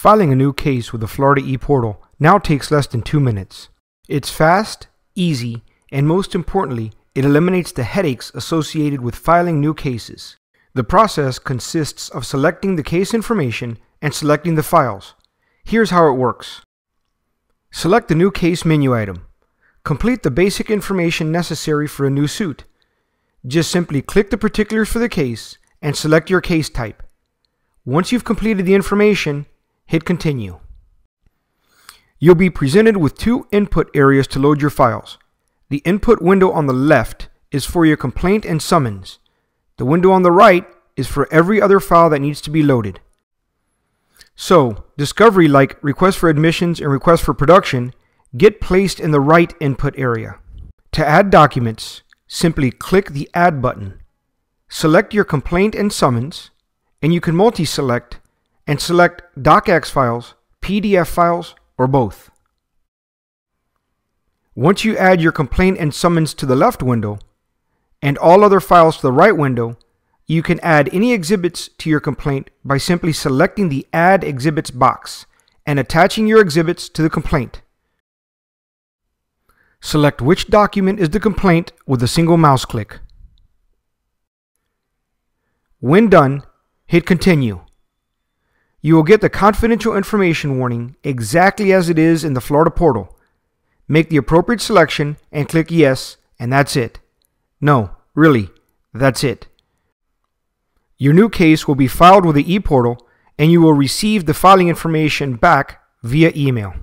Filing a new case with the Florida ePortal now takes less than two minutes. It's fast, easy, and most importantly, it eliminates the headaches associated with filing new cases. The process consists of selecting the case information and selecting the files. Here's how it works. Select the new case menu item. Complete the basic information necessary for a new suit. Just simply click the particulars for the case and select your case type. Once you've completed the information, hit continue. You'll be presented with two input areas to load your files. The input window on the left is for your complaint and summons. The window on the right is for every other file that needs to be loaded. So, discovery like request for admissions and request for production get placed in the right input area. To add documents, simply click the Add button. Select your complaint and summons, and you can multi-select and select DocX files, PDF files, or both. Once you add your complaint and summons to the left window and all other files to the right window, you can add any exhibits to your complaint by simply selecting the Add Exhibits box and attaching your exhibits to the complaint. Select which document is the complaint with a single mouse click. When done, hit Continue. You will get the confidential information warning exactly as it is in the Florida portal. Make the appropriate selection and click Yes, and that's it. No, really, that's it. Your new case will be filed with the ePortal and you will receive the filing information back via email.